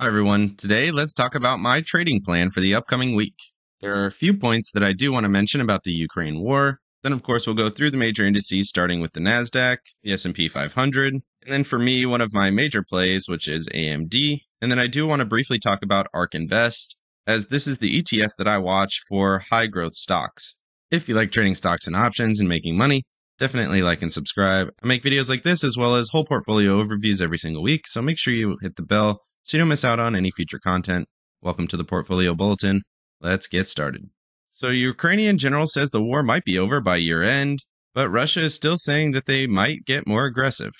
Hi, everyone. Today, let's talk about my trading plan for the upcoming week. There are a few points that I do want to mention about the Ukraine war. Then, of course, we'll go through the major indices, starting with the Nasdaq, the S&P 500, and then for me, one of my major plays, which is AMD. And then I do want to briefly talk about ARK Invest, as this is the ETF that I watch for high growth stocks. If you like trading stocks and options and making money, definitely like and subscribe. I make videos like this as well as whole portfolio overviews every single week, so make sure you hit the bell so you don't miss out on any future content. Welcome to the Portfolio Bulletin. Let's get started. So, Ukrainian general says the war might be over by year end, but Russia is still saying that they might get more aggressive.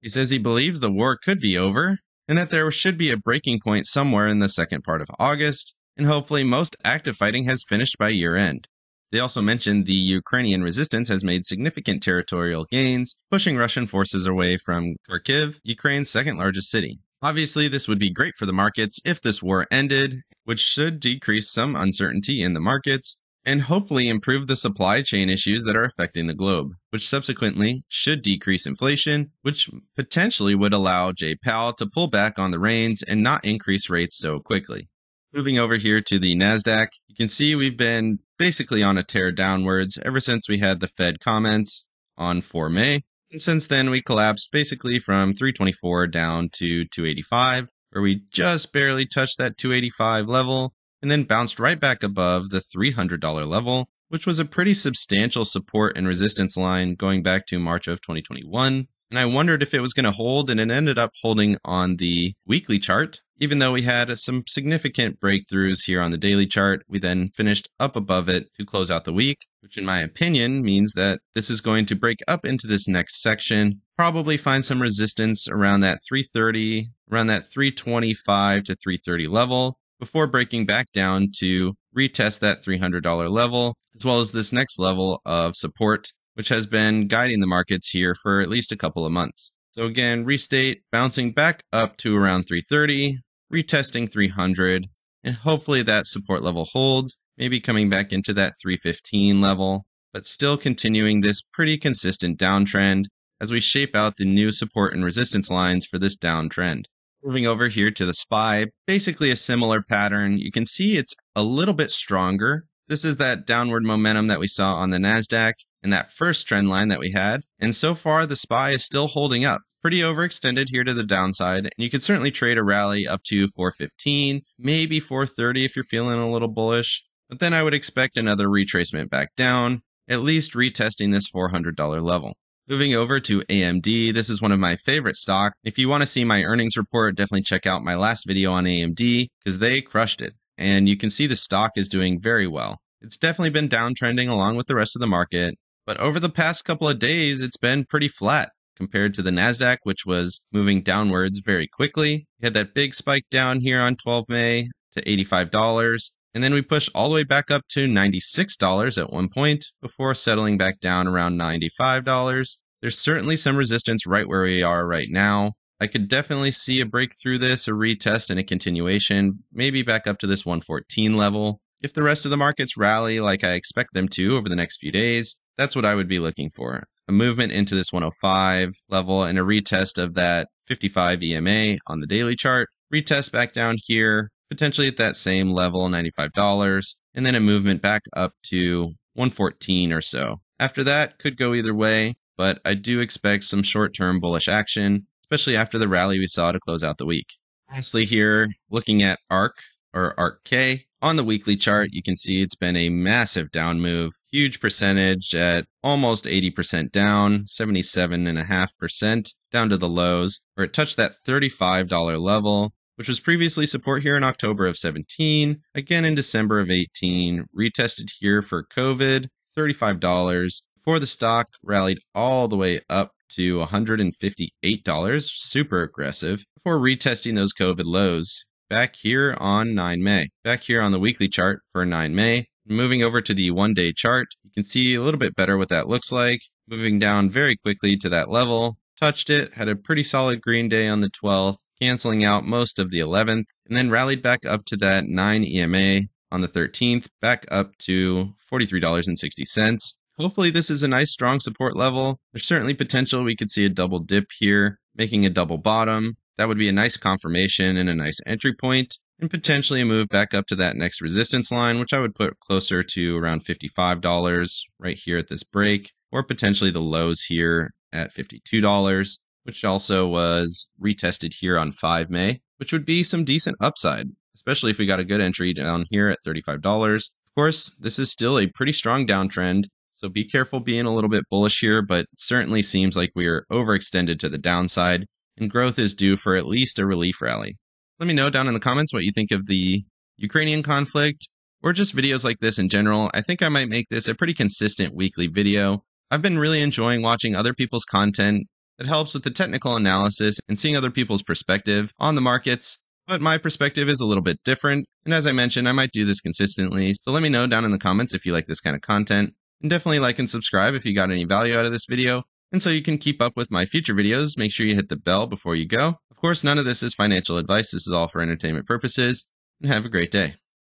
He says he believes the war could be over and that there should be a breaking point somewhere in the second part of August, and hopefully most active fighting has finished by year end. They also mentioned the Ukrainian resistance has made significant territorial gains, pushing Russian forces away from Kharkiv, Ukraine's second largest city. Obviously, this would be great for the markets if this war ended, which should decrease some uncertainty in the markets and hopefully improve the supply chain issues that are affecting the globe, which subsequently should decrease inflation, which potentially would allow Jay Powell to pull back on the reins and not increase rates so quickly. Moving over here to the NASDAQ, you can see we've been basically on a tear downwards ever since we had the Fed comments on 4 May. And since then, we collapsed basically from 324 down to 285, where we just barely touched that 285 level and then bounced right back above the $300 level, which was a pretty substantial support and resistance line going back to March of 2021 and I wondered if it was going to hold, and it ended up holding on the weekly chart. Even though we had some significant breakthroughs here on the daily chart, we then finished up above it to close out the week, which in my opinion means that this is going to break up into this next section, probably find some resistance around that 330, around that 325 to 330 level, before breaking back down to retest that $300 level, as well as this next level of support which has been guiding the markets here for at least a couple of months. So again, restate bouncing back up to around 330, retesting 300, and hopefully that support level holds, maybe coming back into that 315 level, but still continuing this pretty consistent downtrend as we shape out the new support and resistance lines for this downtrend. Moving over here to the SPY, basically a similar pattern. You can see it's a little bit stronger. This is that downward momentum that we saw on the NASDAQ in that first trend line that we had. And so far, the SPY is still holding up. Pretty overextended here to the downside. And you could certainly trade a rally up to 415, maybe 430 if you're feeling a little bullish. But then I would expect another retracement back down, at least retesting this $400 level. Moving over to AMD, this is one of my favorite stock. If you want to see my earnings report, definitely check out my last video on AMD because they crushed it. And you can see the stock is doing very well. It's definitely been downtrending along with the rest of the market, but over the past couple of days, it's been pretty flat compared to the NASDAQ, which was moving downwards very quickly. We had that big spike down here on 12 May to $85. And then we pushed all the way back up to $96 at one point before settling back down around $95. There's certainly some resistance right where we are right now. I could definitely see a break through this, a retest, and a continuation, maybe back up to this 114 level. If the rest of the markets rally like I expect them to over the next few days, that's what I would be looking for. A movement into this 105 level and a retest of that 55 EMA on the daily chart. Retest back down here, potentially at that same level, $95, and then a movement back up to 114 or so. After that, could go either way, but I do expect some short term bullish action, especially after the rally we saw to close out the week. Lastly, here, looking at ARK or ARKK, on the weekly chart, you can see it's been a massive down move, huge percentage at almost 80% down, 77.5% down to the lows, where it touched that $35 level, which was previously support here in October of 17, again in December of 18, retested here for COVID, $35, before the stock rallied all the way up to $158, super aggressive, before retesting those COVID lows back here on 9 May. Back here on the weekly chart for 9 May. Moving over to the one day chart, you can see a little bit better what that looks like. Moving down very quickly to that level, touched it, had a pretty solid green day on the 12th, canceling out most of the 11th, and then rallied back up to that 9 EMA on the 13th, back up to $43.60. Hopefully, this is a nice strong support level. There's certainly potential we could see a double dip here, making a double bottom, That would be a nice confirmation and a nice entry point, and potentially a move back up to that next resistance line, which I would put closer to around $55 right here at this break, or potentially the lows here at $52, which also was retested here on 5 May, which would be some decent upside, especially if we got a good entry down here at $35. Of course, this is still a pretty strong downtrend, so be careful being a little bit bullish here, but certainly seems like we are overextended to the downside, and growth is due for at least a relief rally. Let me know down in the comments what you think of the Ukrainian conflict, or just videos like this in general. I think I might make this a pretty consistent weekly video. I've been really enjoying watching other people's content. It helps with the technical analysis and seeing other people's perspective on the markets, but my perspective is a little bit different. And as I mentioned, I might do this consistently. So let me know down in the comments if you like this kind of content. And definitely like and subscribe if you got any value out of this video. And so you can keep up with my future videos, make sure you hit the bell before you go. Of course, none of this is financial advice. This is all for entertainment purposes. And have a great day.